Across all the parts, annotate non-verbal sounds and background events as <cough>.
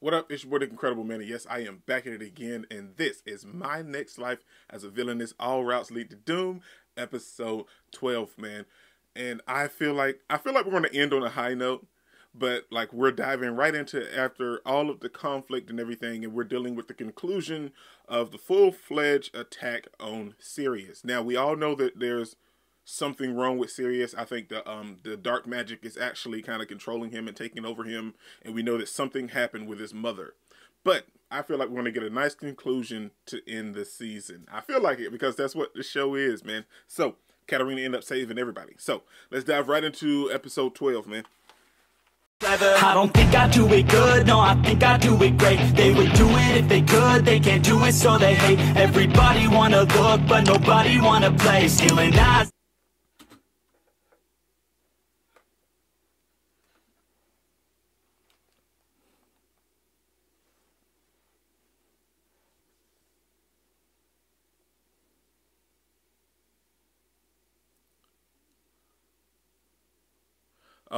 What up? It's your boy, the Incredible Man. Yes, I am back at it again, and this is my next life as a villainess. All routes lead to doom, episode twelve, man. And I feel like I feel like we're going to end on a high note, but like we're diving right into after all of the conflict and everything, and we're dealing with the conclusion of the full fledged attack on Sirius. Now we all know that there's something wrong with Sirius. I think the um the dark magic is actually kind of controlling him and taking over him, and we know that something happened with his mother. But I feel like we're gonna get a nice conclusion to end the season. I feel like it because that's what the show is, man. So Katarina ended up saving everybody. So let's dive right into episode twelve, man. I don't think I do it good, no, I think I do it great They would do it if they could, they can't do it so they hate Everybody wanna look, but nobody wanna play Stealing eyes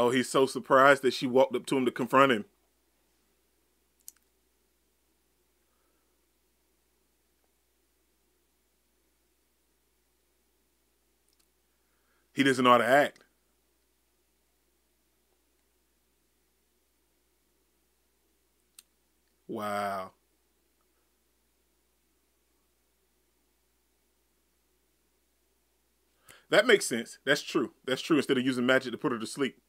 Oh, he's so surprised that she walked up to him to confront him. He doesn't know how to act. Wow. That makes sense. That's true. That's true. Instead of using magic to put her to sleep.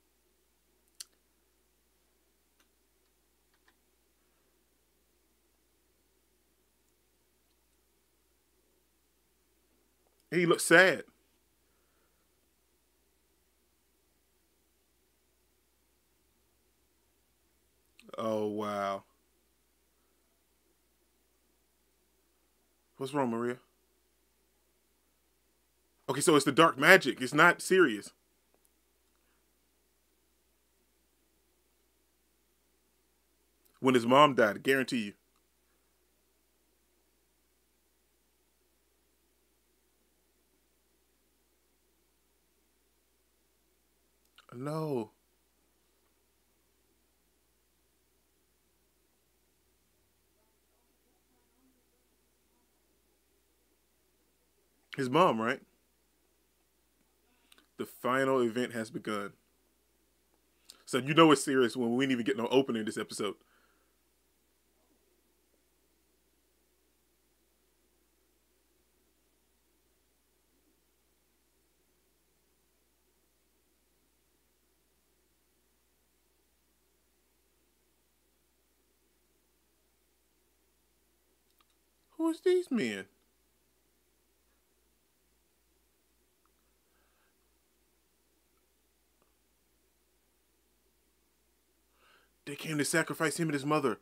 He looks sad. Oh, wow. What's wrong, Maria? Okay, so it's the dark magic. It's not Sirius. When his mom died, I guarantee you. No. His mom, right? The final event has begun. So you know it's serious when we didn't even get no opening this episode. Who's these men? They came to sacrifice him and his mother.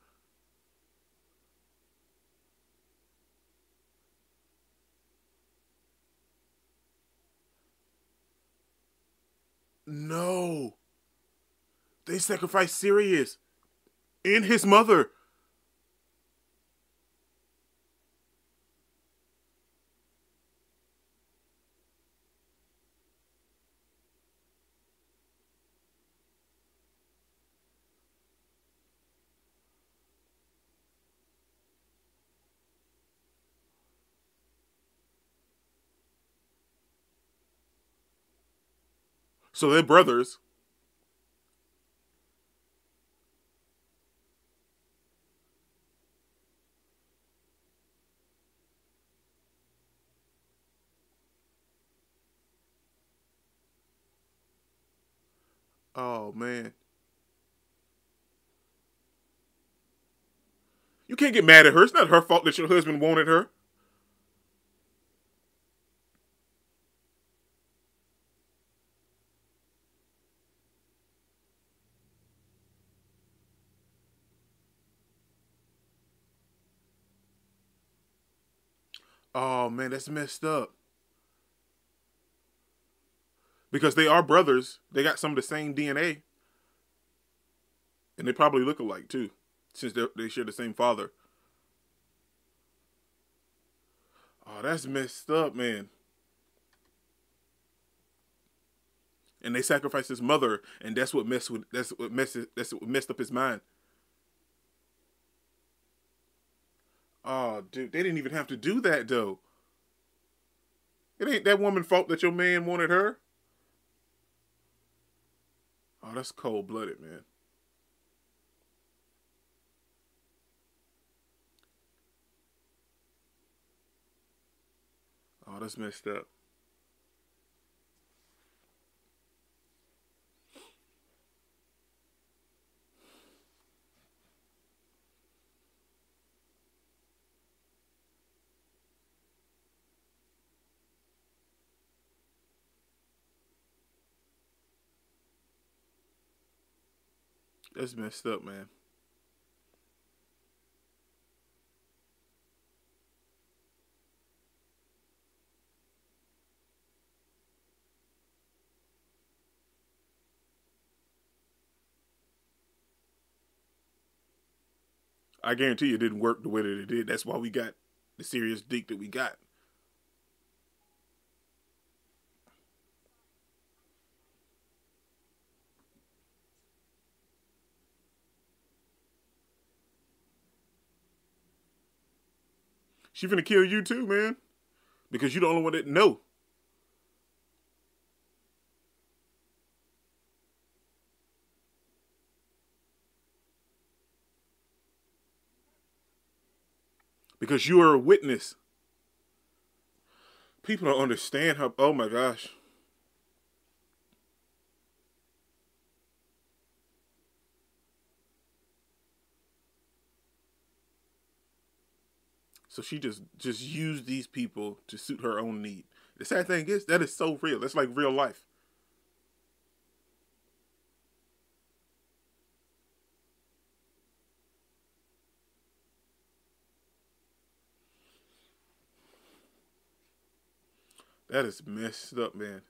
No. They sacrificed Sirius and his mother. So they're brothers. Oh man. You can't get mad at her. It's not her fault that your husband wanted her. Oh man, that's messed up. Because they are brothers. They got some of the same DNA. And they probably look alike too, since they share the same father. Oh, that's messed up, man. And they sacrificed his mother, and that's what messed with that's what messed that's what messed up his mind. Oh, dude, they didn't even have to do that though. It ain't that woman's fault that your man wanted her. Oh, that's cold blooded, man. Oh, that's messed up. That's messed up, man. I guarantee you it didn't work the way that it did. That's why we got the Sirius Dieke that we got. She finna kill you too, man. Because you the only one that know. Because you are a witness. People don't understand how oh my gosh. So she just just used these people to suit her own need. The sad thing is that is so real. That's like real life. That is messed up, man.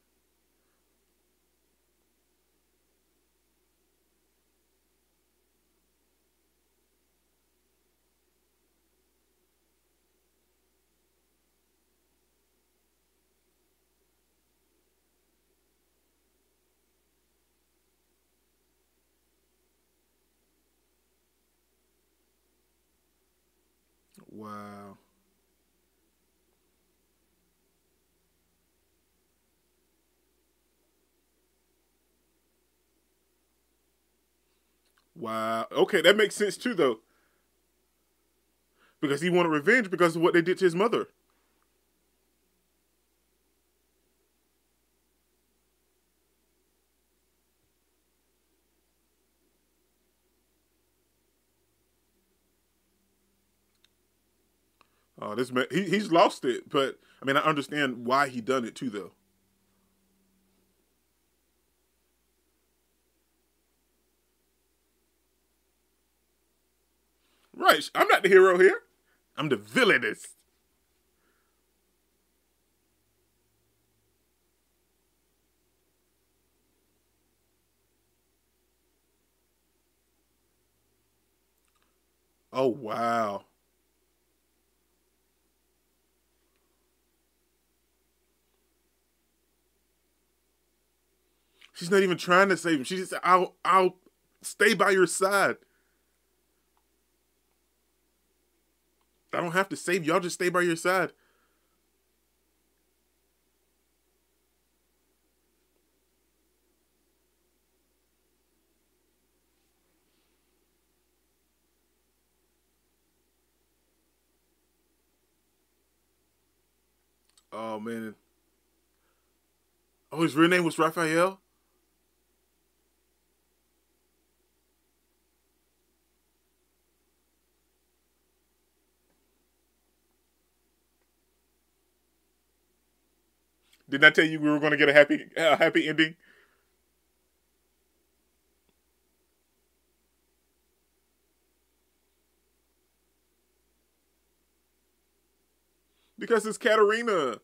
Wow. Okay, that makes sense too, though. Because he wanted revenge because of what they did to his mother. Oh, this man, he, he's lost it, but I mean, I understand why he done it too, though. I'm not the hero here. I'm the villainess. Oh wow. She's not even trying to save him. She just I'll I'll stay by your side. I don't have to save you. I'll just stay by your side. Oh man. Oh, his real name was Raphael? Didn't I tell you we were going to get a happy, a happy ending? Because it's Katarina.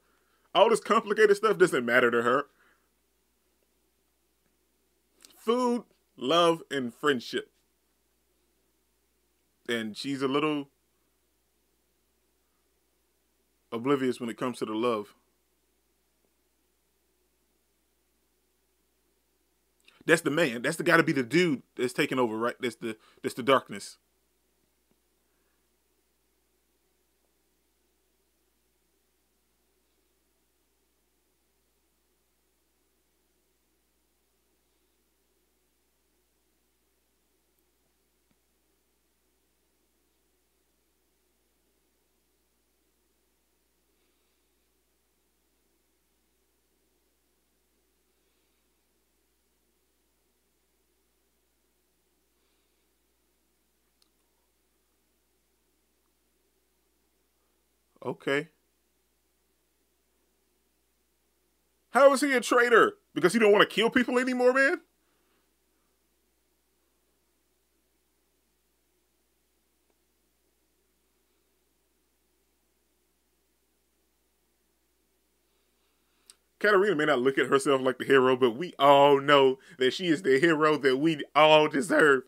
All this complicated stuff doesn't matter to her. Food, love, and friendship. And she's a little oblivious when it comes to the love. That's the man. That's the got to be the dude that's taking over, right? That's the that's the darkness. Okay. How is he a traitor? Because he don't want to kill people anymore, man? Katarina may not look at herself like the hero, but we all know that she is the hero that we all deserve.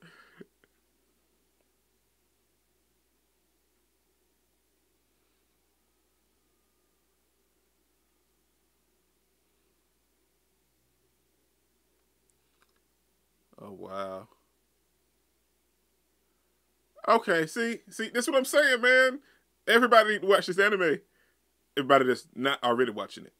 Oh wow. Okay, see, see, that's what I'm saying, man. Everybody need to watch this anime. Everybody that's not already watching it.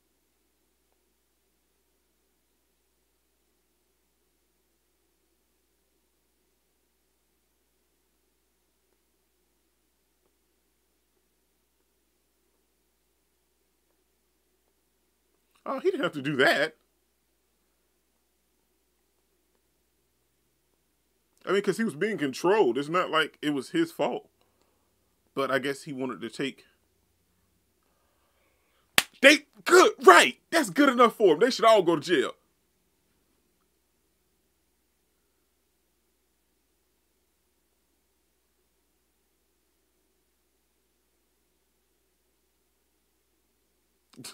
Oh, he didn't have to do that. I mean, because he was being controlled. It's not like it was his fault. But I guess he wanted to take. They good, right? That's good enough for him. They should all go to jail.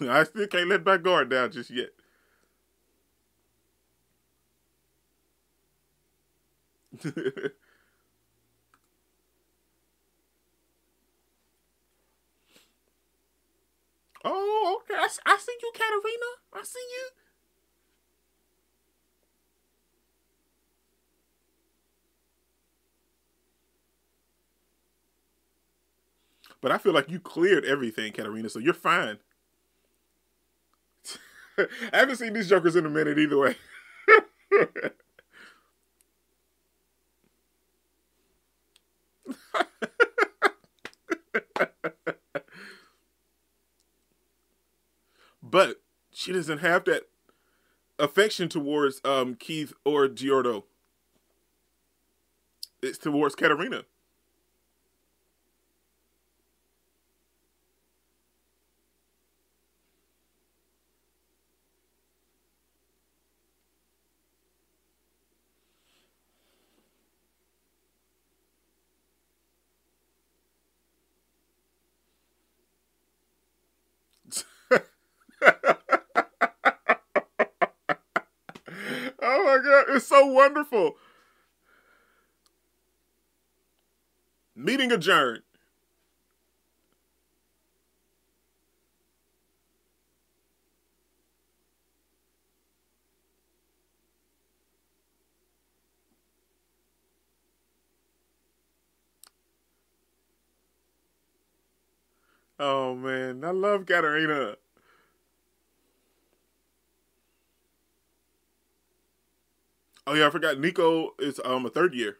<laughs> I still can't let my guard down just yet. <laughs> oh, okay. I, I see you, Katarina. I see you. But I feel like you cleared everything, Katarina, so you're fine. <laughs> I haven't seen these jokers in a minute either way. <laughs> <laughs> but she doesn't have that affection towards um, Keith or Geordo. It's towards Katarina. oh my god, it's wonderful. Meeting adjourned. Oh man, I love Katarina. Oh yeah, I forgot. Nico is um a third year.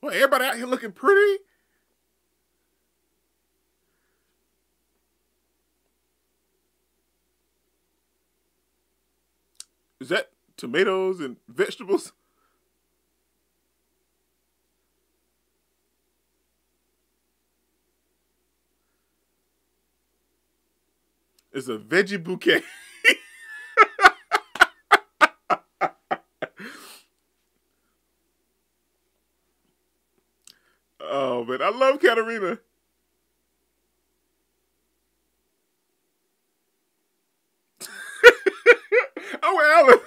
Well, everybody out here looking pretty. Is that tomatoes and vegetables? <laughs> It's a veggie bouquet. <laughs> oh man, I love Katarina. oh,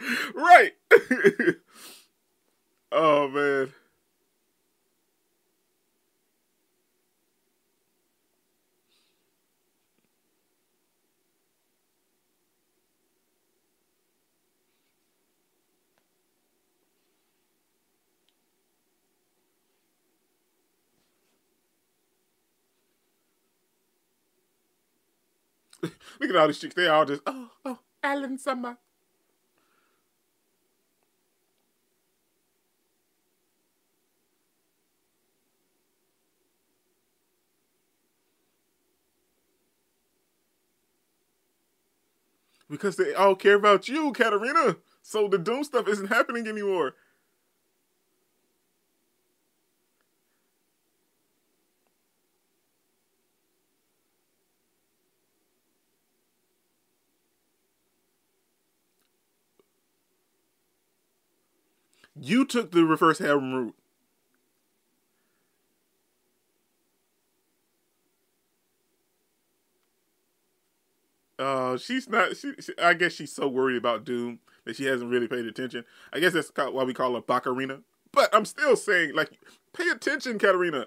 Alan. right. oh man. <laughs> Look at all these chicks. They all just, oh, oh, Alan Summer. Because they all care about you, Katarina. So the Doom stuff isn't happening anymore. You took the reverse harem route. Uh, she's not. She, she, I guess she's so worried about Doom that she hasn't really paid attention. I guess that's why we call her Bakarina. But I'm still saying, like, pay attention, Katarina.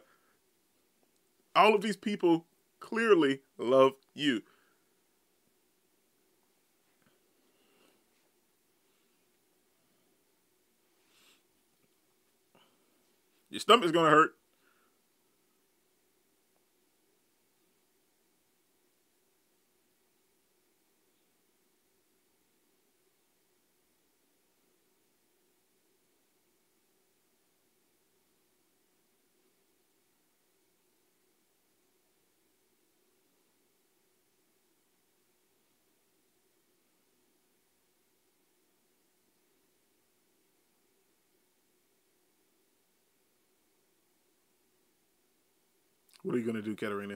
All of these people clearly love you. Your stomach's gonna hurt. What are you gonna do, Katarina?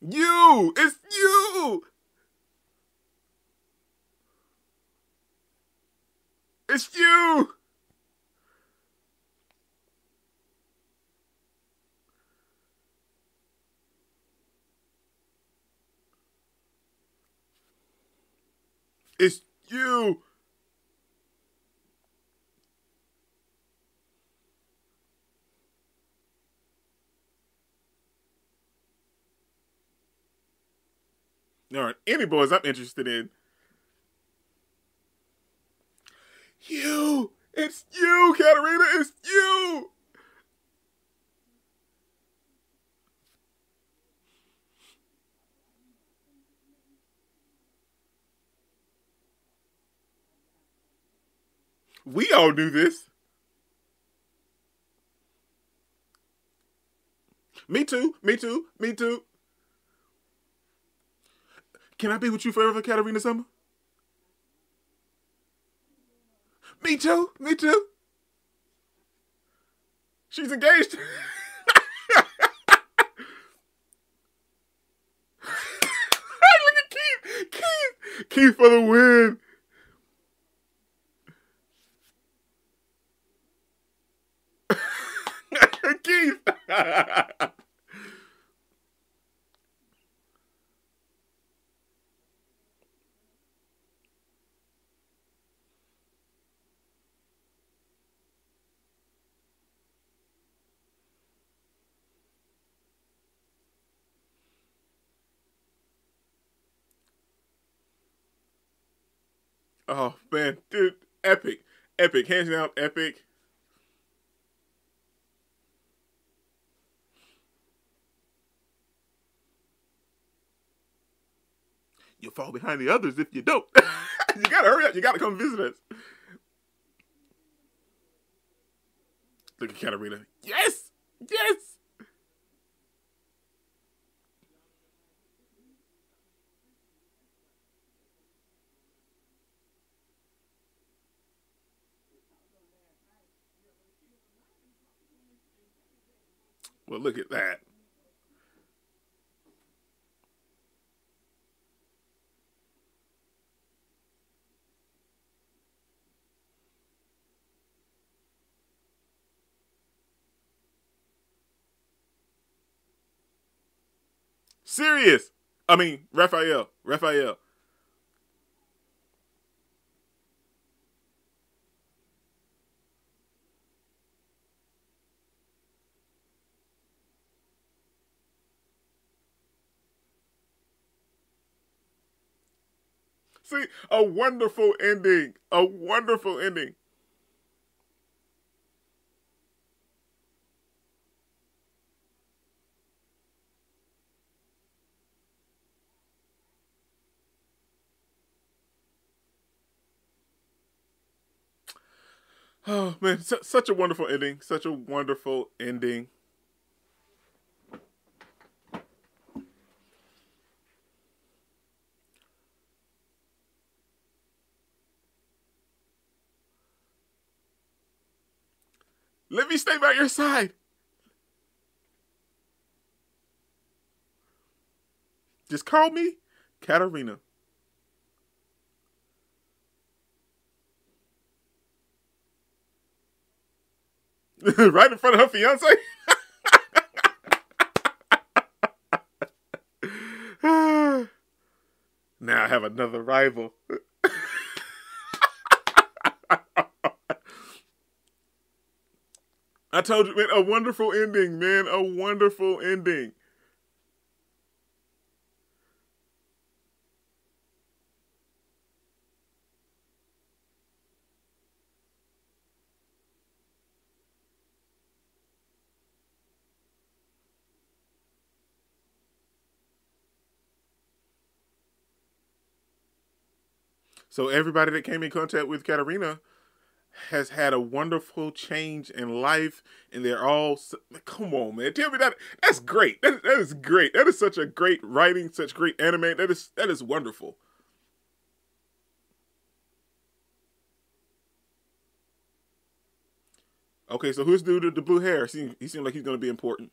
You! It's you! It's you! It's you! Any boys I'm interested in. You! It's you, Katarina! It's you! We all knew this. Me too, me too, me too. Can I be with you forever, Katarina Summer? Me too. Me too. She's engaged. <laughs> Look at Keith. Keith. Keith for the win. <laughs> Keith. <laughs> Oh man, dude, epic, epic, hands down, epic. You'll fall behind the others if you don't. <laughs> you gotta hurry up. You gotta come visit us. Look at Katarina. Yes, yes. Well, look at that. Sirius. I mean, Raphael. Raphael. See, a wonderful ending. A wonderful ending. <sighs> Oh man, such a wonderful ending. Such a wonderful ending. By your side. Just call me Katarina. <laughs> right in front of her fiance. <laughs> <sighs> now I have another rival. <laughs> I told you, man, a wonderful ending, man, a wonderful ending. So everybody that came in contact with Katarina has had a wonderful change in life, and they're all come on, man. Tell me that that's great. That, that is great. That is such a great writing, such great anime. That is that is wonderful. Okay, so who's dude with the blue hair? He, he seemed like he's going to be important.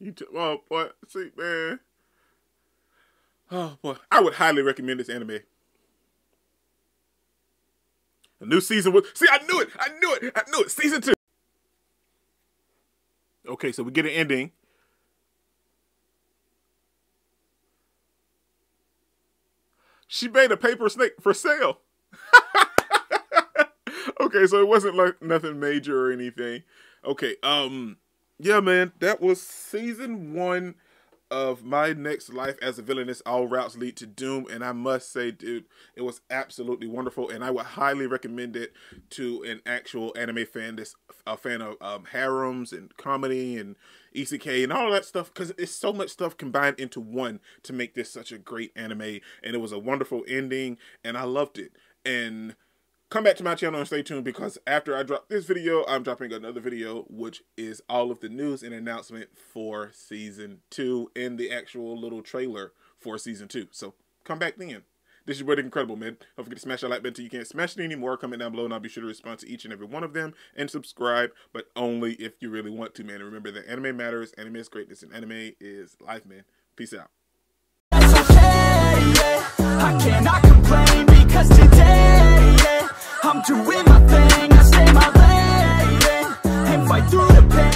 You t- oh boy, see man. Oh boy, I would highly recommend this anime. A new season with see, I knew it, I knew it, I knew it. Season two. Okay, so we get an ending. She made a paper snake for sale. <laughs> okay, so it wasn't like nothing major or anything. Okay, um yeah, man, that was season one of my next life as a villainess. All routes lead to doom, and I must say, dude, it was absolutely wonderful, and I would highly recommend it to an actual anime fan that's a fan of um, harems and comedy and isekai and all that stuff because it's so much stuff combined into one to make this such a great anime, and it was a wonderful ending, and I loved it, and come back to my channel and stay tuned because after I drop this video, I'm dropping another video, which is all of the news and announcement for season two and the actual little trailer for season two. So come back then. This is your Incredible, man. Don't forget to smash that like button you can't smash it anymore. Comment down below and I'll be sure to respond to each and every one of them and subscribe, but only if you really want to, man. And remember that anime matters, anime is greatness, and anime is life, man. Peace out come to win my thing. I stay my lane. And fight through the pain.